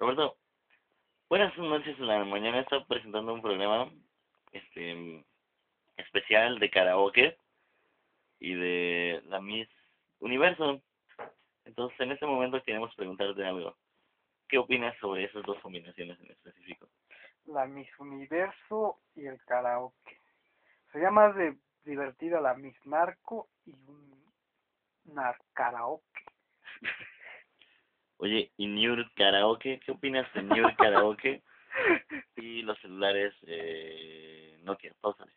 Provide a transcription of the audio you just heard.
Roberto, buenas noches en la mañana. Está presentando un programa este especial de karaoke y de la Miss Universo. Entonces, en este momento queremos preguntarte algo. ¿Qué opinas sobre esas dos combinaciones en específico? La Miss Universo y el karaoke. Sería más de divertida la Miss Narco y un nar karaoke. Oye, ¿y New Karaoke? ¿Qué opinas de New Karaoke? y los celulares eh, Nokia, pausale.